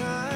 kind